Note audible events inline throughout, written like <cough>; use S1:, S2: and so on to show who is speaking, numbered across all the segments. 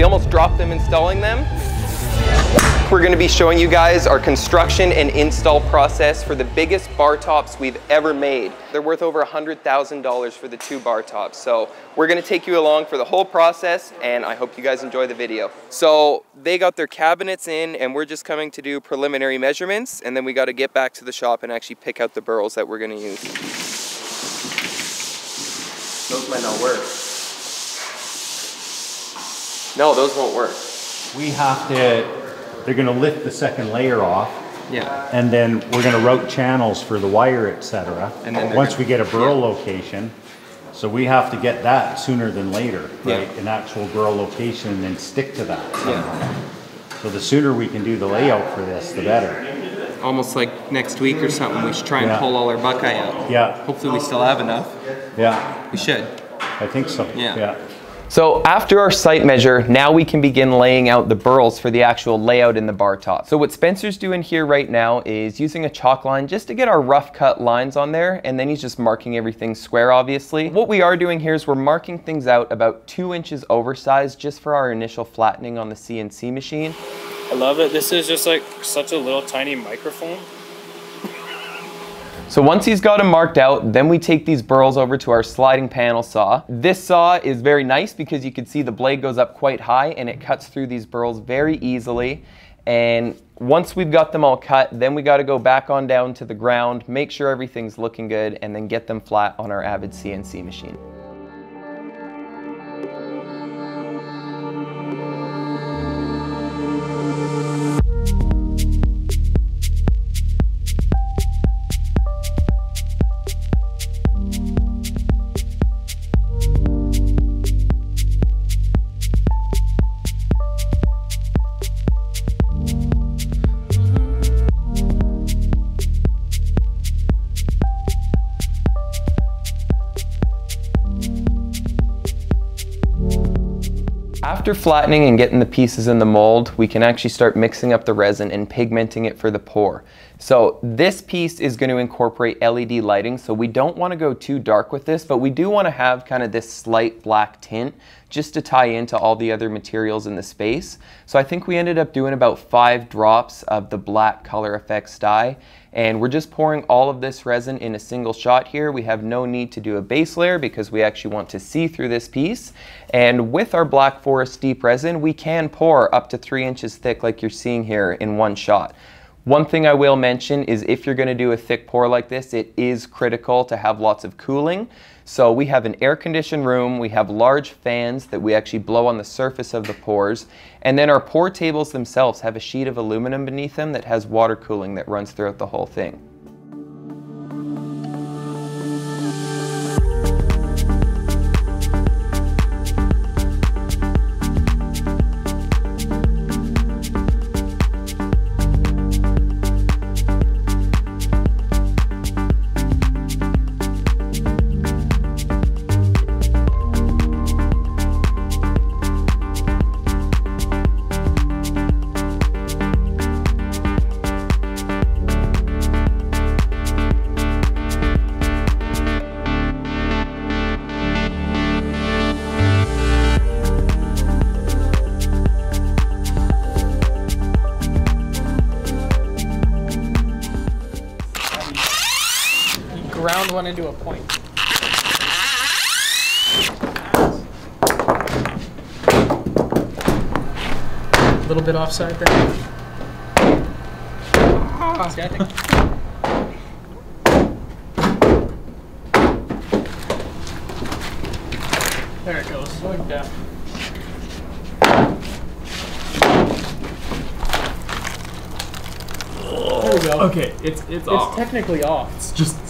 S1: We almost dropped them installing them. We're gonna be showing you guys our construction and install process for the biggest bar tops we've ever made. They're worth over $100,000 for the two bar tops. So we're gonna take you along for the whole process and I hope you guys enjoy the video. So they got their cabinets in and we're just coming to do preliminary measurements and then we gotta get back to the shop and actually pick out the burls that we're gonna use. Those might not work. No, those won't work.
S2: We have to, they're gonna lift the second layer off,
S1: Yeah.
S2: and then we're gonna route channels for the wire, et cetera.
S1: And then they're
S2: Once
S1: gonna-
S2: we get a burl
S1: yeah.
S2: location, so we have to get that sooner than later,
S1: Yeah.
S2: right? An actual burl location and then stick to that.
S1: Yeah.
S2: So the sooner we can do the layout for this, the better.
S1: Almost like next week or something, we should try and
S2: Yeah.
S1: pull all our buckeye out.
S2: Yeah,
S1: Hopefully we still have enough.
S2: yeah,
S1: We should.
S2: I think so,
S1: Yeah.
S2: yeah.
S1: So after our site measure, now we can begin laying out the burls for the actual layout in the bar top. So what Spencer's doing here right now is using a chalk line just to get our rough cut lines on there, and then he's just marking everything square, obviously. What we are doing here is we're marking things out about two inches oversized just for our initial flattening on the CNC machine.
S3: I love it. This is just like such a little tiny microphone.
S1: So once he's got them marked out, then we take these burls over to our sliding panel saw. This saw is very nice because you can see the blade goes up quite high and it cuts through these burls very easily. And once we've got them all cut, then we gotta go back on down to the ground, make sure everything's looking good, and then get them flat on our Avid CNC machine. After flattening and getting the pieces in the mold, we can actually start mixing up the resin and pigmenting it for the pour. So this piece is going to incorporate LED lighting, so we don't want to go too dark with this, but we do want to have kind of this slight black tint just to tie into all the other materials in the space. So I think we ended up doing about five drops of the black color effects dye, and we're just pouring all of this resin in a single shot here. We have no need to do a base layer because we actually want to see through this piece. And with our Black Forest Deep resin, we can pour up to three inches thick like you're seeing here in one shot. One thing I will mention is if you're going to do a thick pour like this, it is critical to have lots of cooling. So we have an air conditioned room, we have large fans that we actually blow on the surface of the pours, and then our pour tables themselves have a sheet of aluminum beneath them that has water cooling that runs throughout the whole thing.
S4: Ground one into a point. A little bit offside there. Ah. See, I think. There it goes. Going down. There we go.
S5: Okay, it's it's,
S4: It's
S5: off.
S4: technically off.
S5: It's just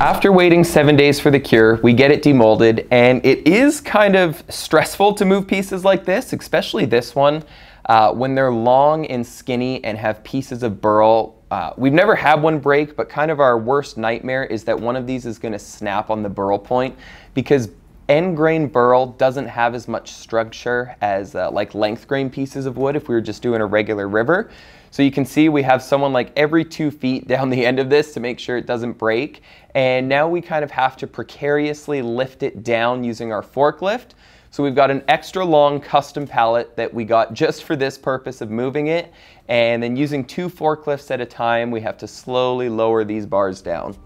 S1: After waiting seven days for the cure, we get it demolded, and it is kind of stressful to move pieces like this, especially this one. Uh, when they're long and skinny and have pieces of burl, uh, we've never had one break, but kind of our worst nightmare is that one of these is going to snap on the burl point because end grain burl doesn't have as much structure as uh, like length grain pieces of wood if we were just doing a regular river. So you can see we have someone like every two feet down the end of this to make sure it doesn't break. And now we kind of have to precariously lift it down using our forklift. So we've got an extra long custom pallet that we got just for this purpose of moving it. And then using two forklifts at a time, we have to slowly lower these bars down.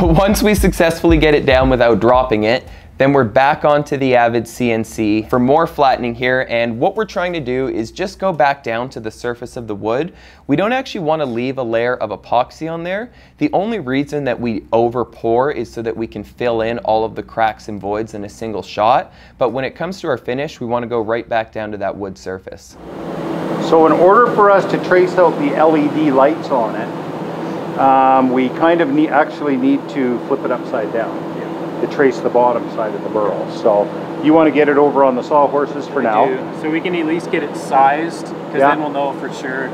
S1: <laughs> once we successfully get it down without dropping it, then we're back onto the Avid CNC for more flattening here. And what we're trying to do is just go back down to the surface of the wood. We don't actually want to leave a layer of epoxy on there. The only reason that we over pour is so that we can fill in all of the cracks and voids in a single shot. But when it comes to our finish, we want to go right back down to that wood surface.
S2: So in order for us to trace out the LED lights on it, um, we kind of need, actually need to flip it upside down to trace the bottom side of the burl. So you want to get it over on the sawhorses for now.
S3: Do. So we can at least get it sized, because
S2: Yeah.
S3: then we'll know for sure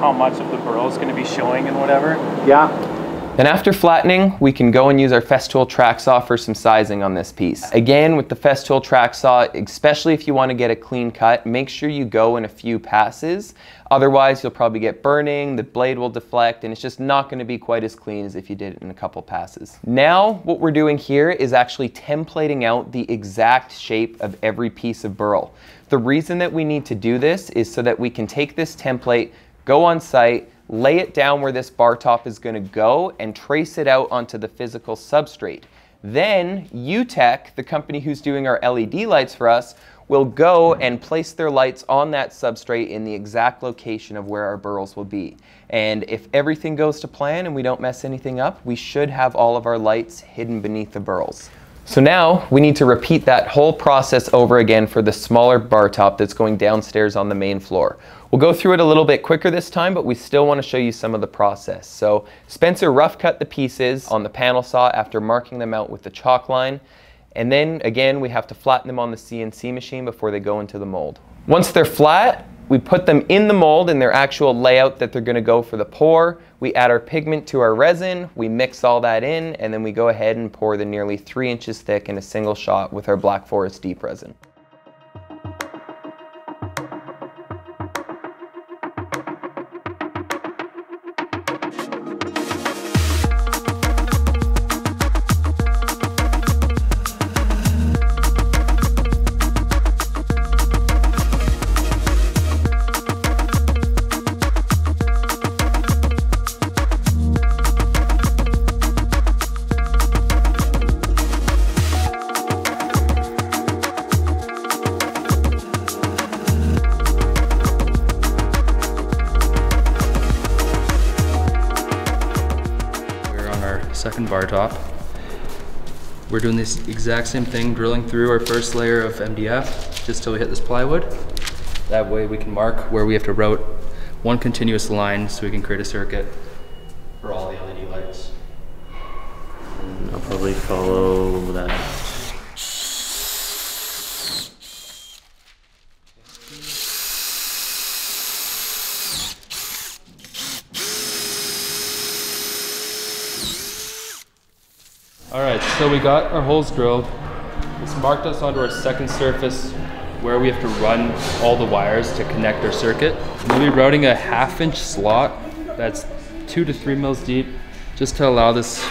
S3: how much of the burl is going to be showing and whatever.
S2: Yeah.
S1: Then after flattening, we can go and use our Festool track saw for some sizing on this piece. Again, with the Festool track saw, especially if you want to get a clean cut, make sure you go in a few passes. Otherwise, you'll probably get burning, the blade will deflect, and it's just not going to be quite as clean as if you did it in a couple passes. Now, what we're doing here is actually templating out the exact shape of every piece of burl. The reason that we need to do this is so that we can take this template, go on site, lay it down where this bar top is going to go and trace it out onto the physical substrate. Then UTEC, the company who's doing our LED lights for us, will go and place their lights on that substrate in the exact location of where our burls will be. And if everything goes to plan and we don't mess anything up, we should have all of our lights hidden beneath the burls. So now we need to repeat that whole process over again for the smaller bar top that's going downstairs on the main floor. We'll go through it a little bit quicker this time, but we still want to show you some of the process. So Spencer rough cut the pieces on the panel saw after marking them out with the chalk line. And then again, we have to flatten them on the CNC machine before they go into the mold. Once they're flat, we put them in the mold in their actual layout that they're going to go for the pour. We add our pigment to our resin, we mix all that in, and then we go ahead and pour the nearly three inches thick in a single shot with our Black Forest deep resin.
S5: Bar top. We're doing this exact same thing, drilling through our first layer of MDF just till we hit this plywood. That way we can mark where we have to route one continuous line so we can create a circuit for all the LED lights.
S6: I'll probably follow that.
S5: All right, so we got our holes drilled. It's marked us onto our second surface where we have to run all the wires to connect our circuit. We'll be routing a half inch slot that's two to three mils deep just to allow this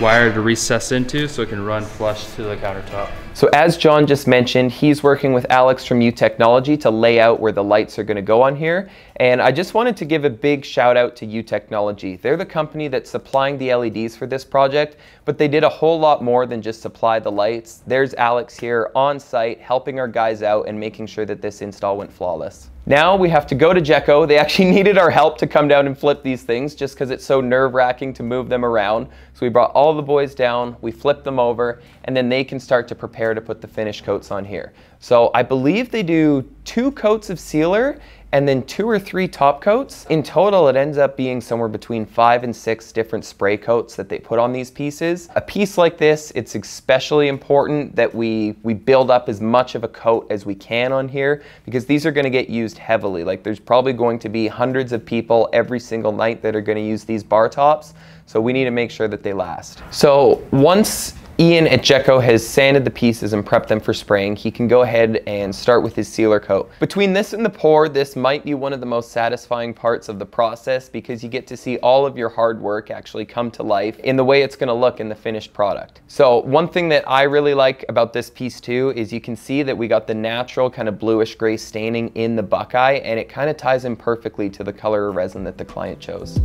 S5: wire to recess into so it can run flush to the countertop.
S1: So as John just mentioned, he's working with Alex from U Technology to lay out where the lights are going to go on here. And I just wanted to give a big shout out to U Technology. They're the company that's supplying the LEDs for this project, but they did a whole lot more than just supply the lights. There's Alex here on site helping our guys out and making sure that this install went flawless. Now we have to go to Jekko. They actually <laughs> needed our help to come down and flip these things just because it's so nerve wracking to move them around. So we brought all the boys down, we flipped them over, and then they can start to prepare to put the finish coats on here. So I believe they do two coats of sealer and then two or three top coats. In total, it ends up being somewhere between five and six different spray coats that they put on these pieces. A piece like this, it's especially important that we, we build up as much of a coat as we can on here because these are gonna get used heavily. Like there's probably going to be hundreds of people every single night that are gonna use these bar tops. So we need to make sure that they last. So once Ian at Jetco has sanded the pieces and prepped them for spraying. He can go ahead and start with his sealer coat. Between this and the pour, this might be one of the most satisfying parts of the process because you get to see all of your hard work actually come to life in the way it's gonna look in the finished product. So one thing that I really like about this piece too is you can see that we got the natural kind of bluish gray staining in the buckeye and it kind of ties in perfectly to the color of resin that the client chose.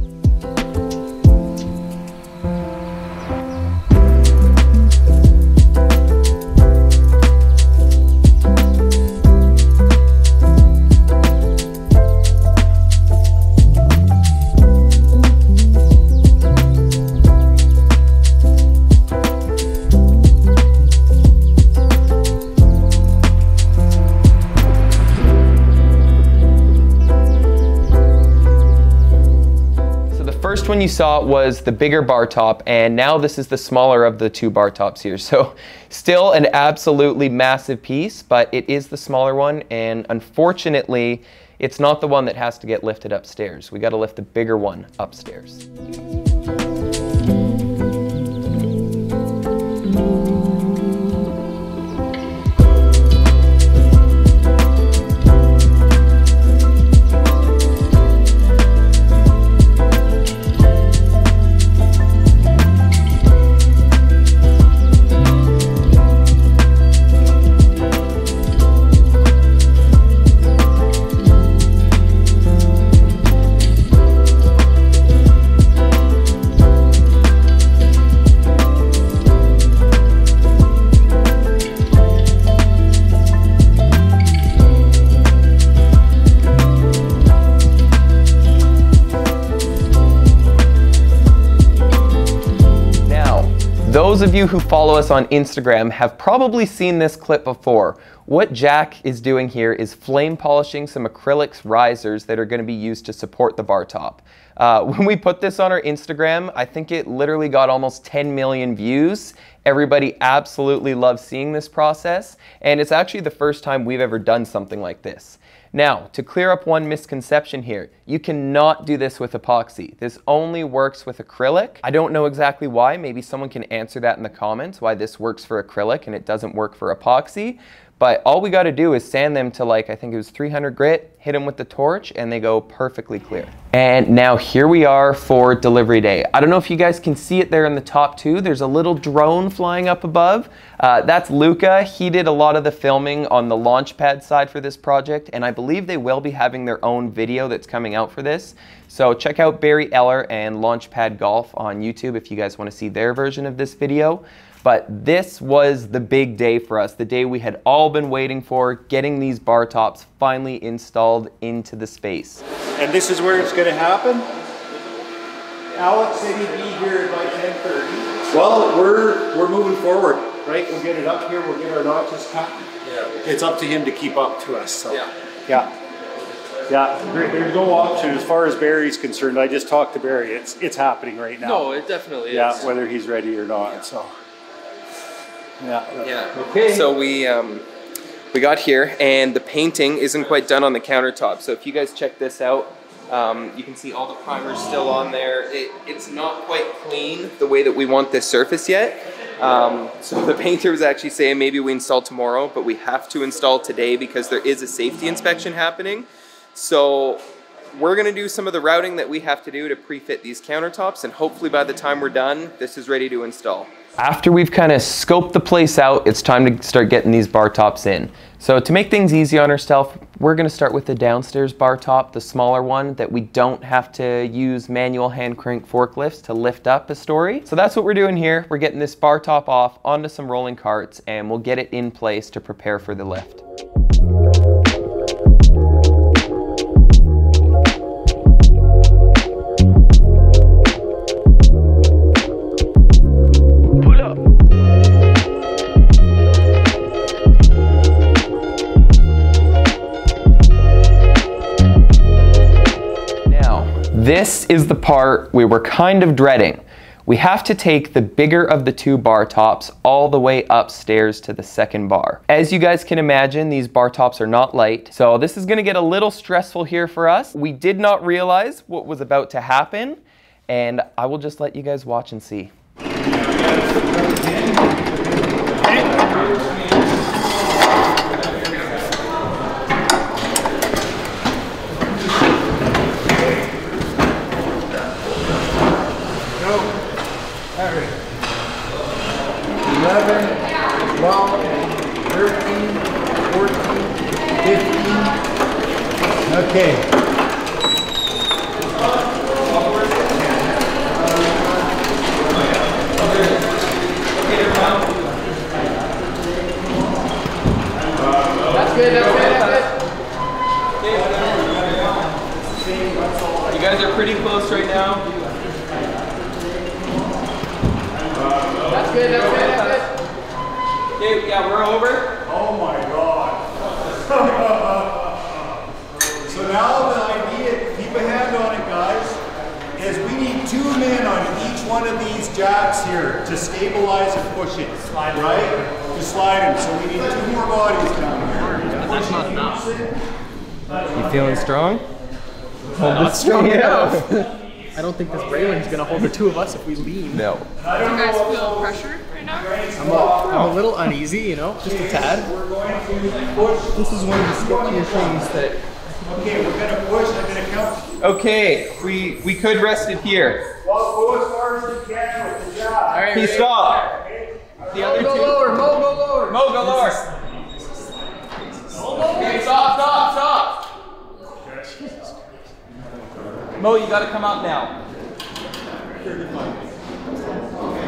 S1: One you saw was the bigger bar top and now this is the smaller of the two bar tops here. <laughs> So still an absolutely massive piece, but it is the smaller one and unfortunately it's not the one that has to get lifted upstairs. We got to lift the bigger one upstairs. Those of you who follow us on Instagram have probably seen this clip before. What Jack is doing here is flame polishing some acrylics risers that are going to be used to support the bar top. Uh, <laughs> when we put this on our Instagram, I think it literally got almost 10 million views. Everybody absolutely loves seeing this process, and it's actually the first time we've ever done something like this. Now, to clear up one misconception here, you cannot do this with epoxy. This only works with acrylic. I don't know exactly why. Maybe someone can answer that in the comments, why this works for acrylic and it doesn't work for epoxy. But all we got to do is sand them to like, I think it was 300 grit, hit them with the torch, and they go perfectly clear. And now here we are for delivery day. I don't know if you guys can see it there in the top two. There's a little drone flying up above. Uh, that's Luka. He did a lot of the filming on the launch pad side for this project, and I believe they will be having their own video that's coming out for this. So check out Barry Ehlert and Launchpad Golf on YouTube if you guys want to see their version of this video. But this was the big day for us, the day we had all been waiting for, getting these bar tops finally installed into the space.
S2: And this is where it's going to happen. Alex said he'd be here by 10.30. Well, we're, we're moving forward, right? We'll get it up here, we'll get our notches cut. Yeah. It's up to him to keep up to us, so. Yeah. Yeah. Yeah, there's no option as far as Barry's concerned. I just talked to Barry. It's it's happening right now.
S5: No, it definitely
S2: yeah,
S5: is.
S2: Yeah, whether he's ready or not. Yeah. So.
S1: Yeah. Yeah. Okay. So we um, we got here, and the painting isn't quite done on the countertop. So if you guys check this out, um, you can see all the primers still on there. It, it's not quite clean the way that we want this surface yet. Um, so <laughs> the painter was actually saying maybe we install tomorrow, but we have to install today because there is a safety inspection happening. So we're gonna do some of the routing that we have to do to pre-fit these countertops and hopefully by the time we're done, this is ready to install. After we've kind of scoped the place out, it's time to start getting these bar tops in. So to make things easy on ourselves, we're gonna start with the downstairs bar top, the smaller one that we don't have to use manual hand crank forklifts to lift up a story. So that's what we're doing here. We're getting this bar top off onto some rolling carts and we'll get it in place to prepare for the lift. This is the part we were kind of dreading. We have to take the bigger of the two bar tops all the way upstairs to the second bar. As you guys can imagine, these bar tops are not light, so this is gonna get a little stressful here for us. We did not realize what was about to happen, and I will just let you guys watch and see.
S7: Eleven, twelve, thirteen, fourteen, fifteen. Okay.
S1: You guys are pretty close right now. That's good, that's good, that's good. Okay, yeah, we're over.
S7: Oh my god. so now the idea, keep a hand on it guys, is we need two men on each one of these jacks here to stabilize and push it. Slide right? To slide them. So we need two more bodies down here. That's not enough.
S1: You feeling strong?
S4: Not strong enough. I don't think this railing's gonna hold the two of us if we lean.
S1: No.
S8: Do you guys feel pressure right now?
S4: I'm a, I'm a little uneasy, you know, just a tad.
S1: This is one of the sketchier things that.
S7: Okay, we're gonna push, I'm gonna count.
S1: Okay, we we could rest it here.
S7: Well, go as far as you can with the jack.
S1: He stop. The other
S4: Go
S1: two.
S4: lower, Mo, go lower.
S1: Mo, go lower. Okay, stop, stop, stop. Mo, you gotta come out now.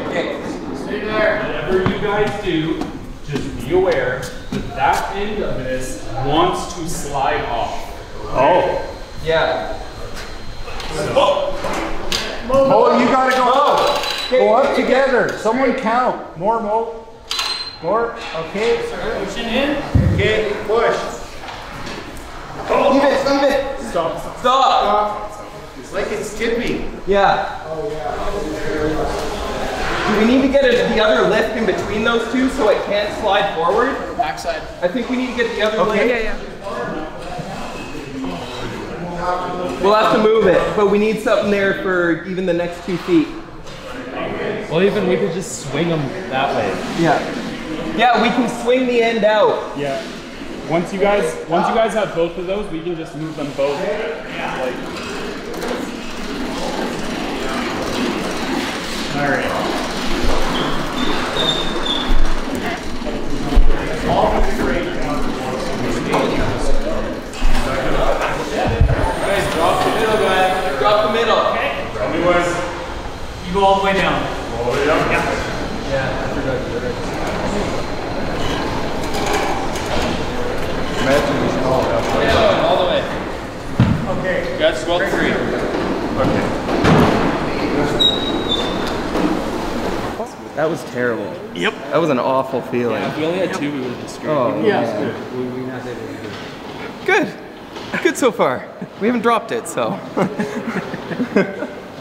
S1: Okay. Stay there.
S3: Whatever you guys do, just be aware that that end of this wants to slide off. Oh.
S1: Yeah.
S7: Oh, you gotta go. Up. Go up together. Someone count. More, Mo. More. Okay. Pushing in. Okay, push.
S1: Leave it, leave it. Stop. Stop.
S7: It's like it's tipping.
S1: Yeah. Oh, yeah. Do we need to get a, the other lift in between those two so it can't slide forward?
S4: Backside.
S1: I think we need to get the other lift.
S8: Yeah, yeah.
S1: We'll have to move it, but we need something there for even the next two feet.
S5: Well, even we could just swing them that way.
S1: Yeah. Yeah, we can swing the end out.
S3: Yeah. Once you guys, once you guys have both of those, we can just move them both. Yeah. Like,
S7: All right.
S1: Guys, drop the middle, guys. Drop the middle.
S3: tell me when.
S4: You go all the way down.
S5: Yeah, all the way.
S7: Okay.
S5: You guys swell three.
S1: That was terrible. Yep. That was an awful feeling.
S5: If we only had two, we would have been screwed.
S1: Oh,
S4: Yeah.
S1: good. Good so far. We haven't dropped it, so. <laughs>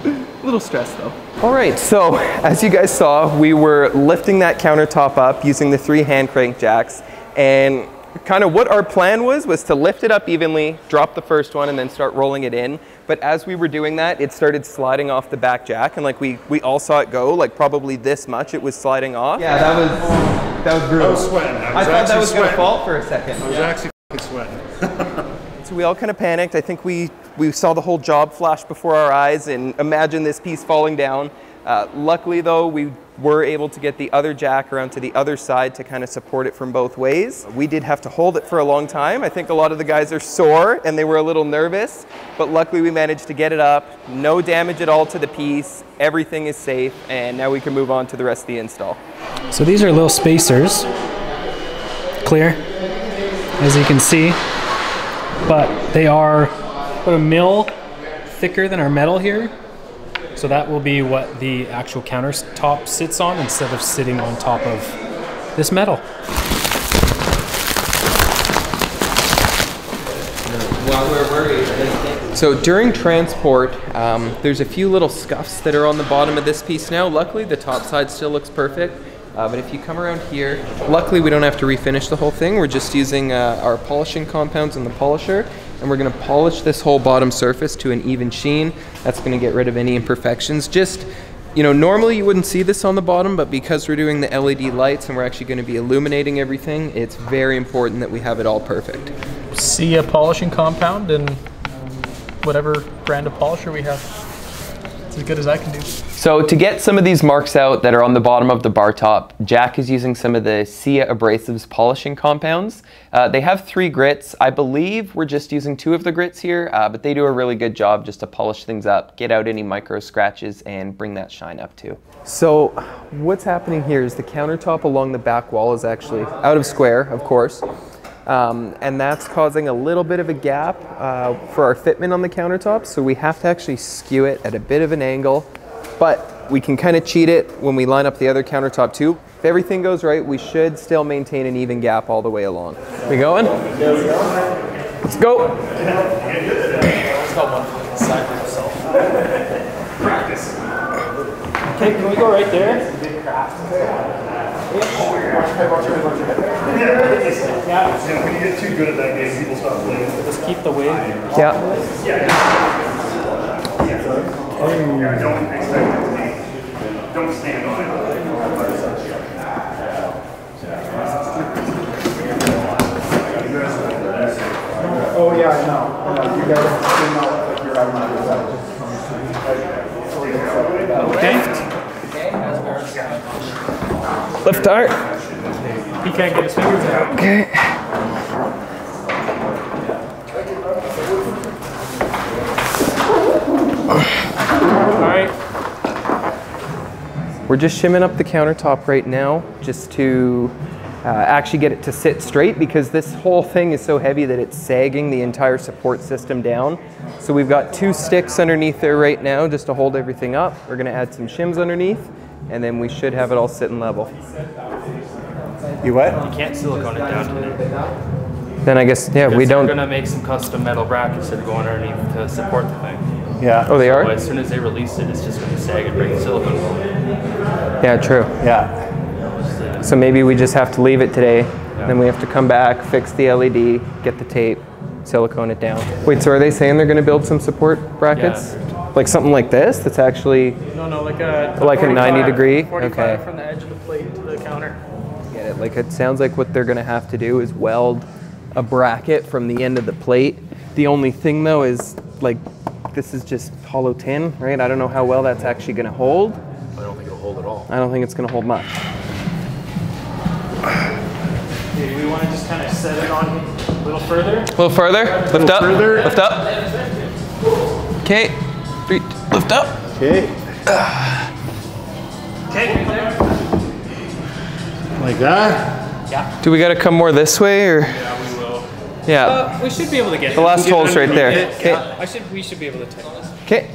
S1: A little stressed though. All right, so as you guys saw, we were lifting that countertop up using the three hand crank jacks. And kind of what our plan was, was to lift it up evenly, drop the first one, and then start rolling it in. But as we were doing that, it started sliding off the back jack. And like we, we all saw it go, like probably this much, it was sliding off. Yeah, that was, that was brutal.
S7: I was sweating. I was
S1: I thought that
S7: actually
S1: was gonna fall for a second.
S7: I was actually sweating. <laughs>
S1: So we all kind of panicked. I think we, we saw the whole job flash before our eyes and imagined this piece falling down. Uh, luckily, though, we were able to get the other jack around to the other side to kind of support it from both ways. We did have to hold it for a long time. I think a lot of the guys are sore and they were a little nervous, but luckily we managed to get it up. No damage at all to the piece. Everything is safe, and now we can move on to the rest of the install.
S4: So these are little spacers, clear, as you can see, but they are about a mil thicker than our metal here. So that will be what the actual countertop sits on instead of sitting on top of this metal.
S1: While we're worried, So during transport, um, there's a few little scuffs that are on the bottom of this piece now. Luckily, the top side still looks perfect. Uh, but if you come around here, luckily we don't have to refinish the whole thing. We're just using uh, our polishing compounds and the polisher, and we're gonna polish this whole bottom surface to an even sheen. That's gonna get rid of any imperfections. Just, you know, normally you wouldn't see this on the bottom, but because we're doing the LED lights and we're actually gonna be illuminating everything, it's very important that we have it all perfect.
S4: Sia polishing compound and whatever brand of polisher we have. It's as good as I can do.
S1: So to get some of these marks out that are on the bottom of the bar top, Jack is using some of the Sia Abrasives polishing compounds. Uh, they have three grits. I believe we're just using two of the grits here, uh, but they do a really good job just to polish things up, get out any micro scratches, and bring that shine up too. So what's happening here is the countertop along the back wall is actually out of square, of course. Um, and that's causing a little bit of a gap uh, for our fitment on the countertop. So we have to actually skew it at a bit of an angle, but we can kind of cheat it when we line up the other countertop too. If everything goes right, we should still maintain an even gap all the way along. We going? There we go. Let's go. Practice.
S3: Okay, can we go right there? Yeah.
S7: When you get too good at that game, people stop playing.
S3: Just keep the weight.
S1: Yeah.
S7: Yeah, don't expect it to be, don't stand on it.
S2: Oh, yeah, I know. I. You guys seem not like you're having a good time.
S1: Lift tight.
S4: He can't get his fingers out.
S1: Okay.
S4: Right.
S1: We're just shimming up the countertop right now just to uh, actually get it to sit straight because this whole thing is so heavy that it's sagging the entire support system down. So we've got two sticks underneath there right now just to hold everything up. We're gonna add some shims underneath and then we should have it all sitting level.
S2: You what?
S3: You can't silicone it down today.
S1: Then I guess, yeah, we don't.
S3: We're gonna make some custom metal brackets that go underneath to support the thing.
S2: Yeah.
S1: Oh, they
S3: So
S1: are?
S3: as soon as they release it, it's just gonna sag and bring the silicone home.
S1: Yeah, true.
S2: Yeah.
S1: So maybe we just have to leave it today. Then we have to come back, fix the LED, get the tape, silicone it down. Wait, so are they saying they're going to build some support brackets? Like something like this that's actually
S4: No, no, like a
S1: Like a 90 degree?
S4: 45
S1: Okay.
S4: from the edge of the plate to the counter.
S1: get it. Like it sounds like what they're going to have to do is weld a bracket from the end of the plate. The only thing though is like this is just hollow tin, right? I don't know how well that's actually going to hold.
S3: I don't think it'll hold at all.
S1: I don't think it's going to hold much.
S4: Do we want to just kind of set it on a little further?
S1: A little further. Lift up.
S2: further.
S1: Lift up. Okay. Three. Lift up.
S2: Okay.
S4: Okay.
S2: Like that? Yeah.
S1: Do we got to come more this way or?
S3: Yeah, we
S4: Uh, we should be able to get
S1: The last hole's right there. Okay.
S4: I should. We should be able to tighten this.
S1: Okay.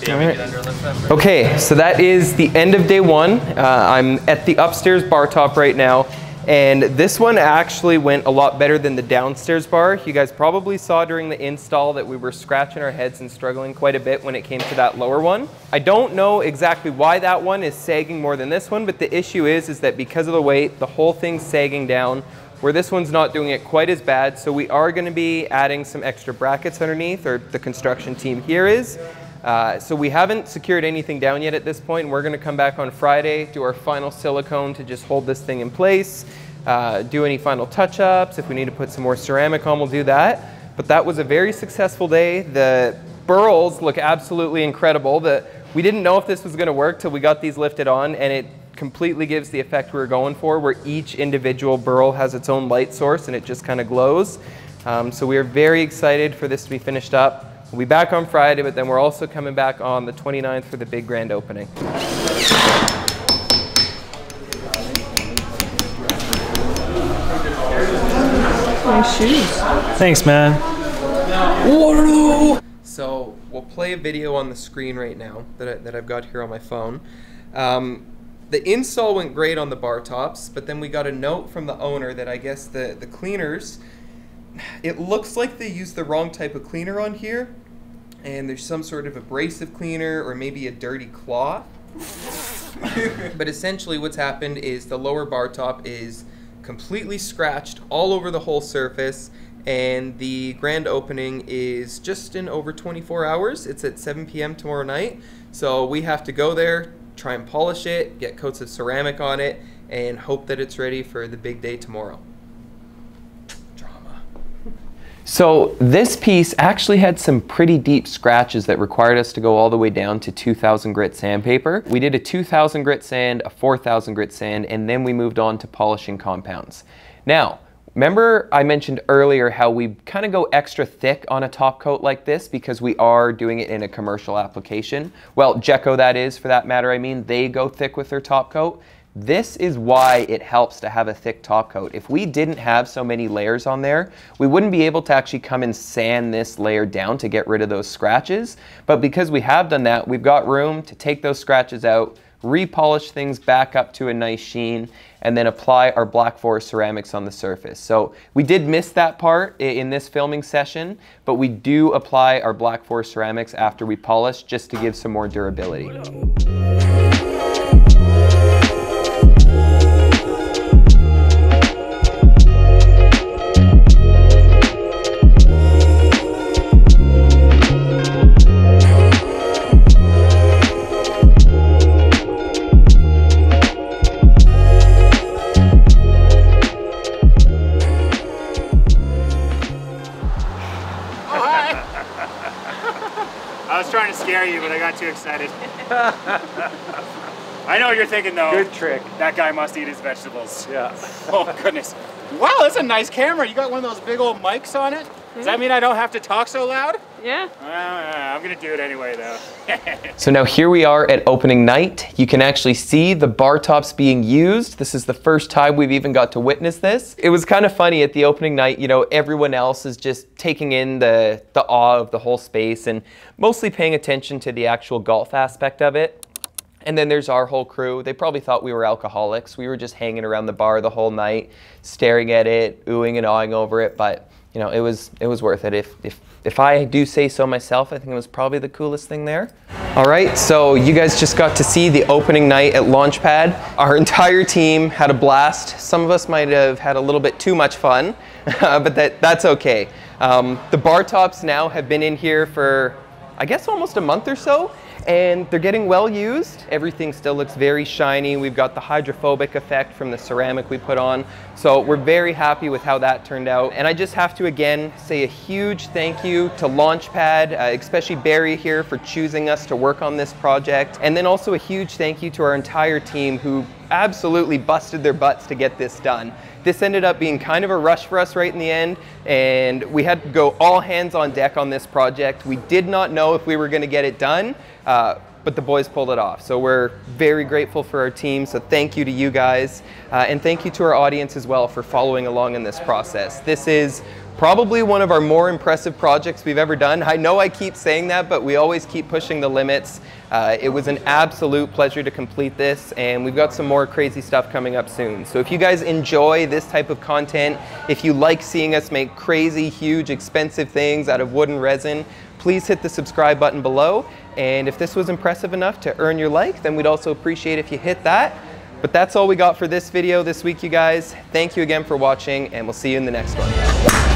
S3: David, get under lift that.
S1: Okay, so that is the end of day one. Uh, I'm at the upstairs bar top right now, and this one actually went a lot better than the downstairs bar. You guys probably saw during the install that we were scratching our heads and struggling quite a bit when it came to that lower one. I don't know exactly why that one is sagging more than this one, but the issue is, is that because of the weight, the whole thing's sagging down, where this one's not doing it quite as bad. So we are gonna be adding some extra brackets underneath, or the construction team here is. Uh, so we haven't secured anything down yet at this point. We're going to come back on Friday, do our final silicone to just hold this thing in place, uh, do any final touch-ups. If we need to put some more ceramic on, we'll do that. But that was a very successful day. The burls look absolutely incredible. The, we didn't know if this was going to work till we got these lifted on, and it completely gives the effect we were going for, where each individual burl has its own light source and it just kind of glows. Um, so we are very excited for this to be finished up. We'll be back on Friday, but then we're also coming back on the 29th for the big grand opening.
S4: Thanks, man.
S1: So we'll play a video on the screen right now that, I, that I've got here on my phone. Um, the install went great on the bar tops, but then we got a note from the owner that I guess the, the cleaners it looks like they used the wrong type of cleaner on here. And there's some sort of abrasive cleaner or maybe a dirty cloth. <laughs> but essentially what's happened is the lower bar top is completely scratched all over the whole surface and the grand opening is just in over 24 hours. It's at 7 p.m. tomorrow night. So we have to go there, try and polish it, get coats of ceramic on it, and hope that it's ready for the big day tomorrow. Drama. So this piece actually had some pretty deep scratches that required us to go all the way down to 2000 grit sandpaper. We did a 2000 grit sand, a 4000 grit sand, and then we moved on to polishing compounds. Now, Remember I mentioned earlier how we kind of go extra thick on a top coat like this because we are doing it in a commercial application. Well, Jecco that is for that matter, I mean, they go thick with their top coat. This is why it helps to have a thick top coat. If we didn't have so many layers on there, we wouldn't be able to actually come and sand this layer down to get rid of those scratches. But because we have done that, we've got room to take those scratches out, repolish things back up to a nice sheen, and then apply our Black Forest ceramics on the surface. So we did miss that part in this filming session, but we do apply our Black Forest ceramics after we polish just to give some more durability.
S7: I got excited. <laughs> I know what you're thinking though.
S2: Good trick.
S7: That guy must eat his vegetables.
S2: Yeah. <laughs>
S7: Oh goodness. Wow, that's a nice camera. You got one of those big old mics on it? Does that mean I don't have to talk so loud?
S8: Yeah.
S7: Uh, I'm gonna do it anyway though. <laughs>
S1: So now here we are at opening night. You can actually see the bar tops being used. This is the first time we've even got to witness this. It was kind of funny at the opening night, you know, everyone else is just taking in the, the awe of the whole space and mostly paying attention to the actual golf aspect of it. And then there's our whole crew. They probably thought we were alcoholics. We were just hanging around the bar the whole night, staring at it, oohing and awing over it. But you know, it was it was worth it. If if if I do say so myself, I think it was probably the coolest thing there. All right, so you guys just got to see the opening night at Launchpad. Our <laughs> entire team had a blast. Some of us might have had a little bit too much fun, <laughs> but that that's okay. Um, the bar tops now have been in here for, I guess, almost a month or so and they're getting well used. Everything still looks very shiny. We've got the hydrophobic effect from the ceramic we put on. So we're very happy with how that turned out. And I just have to again say a huge thank you to Launchpad, uh, especially Barry here for choosing us to work on this project. And then also a huge thank you to our entire team who absolutely busted their butts to get this done. This ended up being kind of a rush for us right in the end, and we had to go all hands on deck on this project. We did not know if we were going to get it done, uh, but the boys pulled it off. So we're very grateful for our team. So thank you to you guys, uh, and thank you to our audience as well for following along in this process. This is Probably one of our more impressive projects we've ever done. I know I keep saying that, but we always keep pushing the limits. Uh, it was an absolute pleasure to complete this, and we've got some more crazy stuff coming up soon. So if you guys enjoy this type of content, if you like seeing us make crazy, huge, expensive things out of wood and resin, please hit the subscribe button below. And if this was impressive enough to earn your like, then we'd also appreciate if you hit that. But that's all we got for this video this week, you guys. Thank you again for watching, and we'll see you in the next one.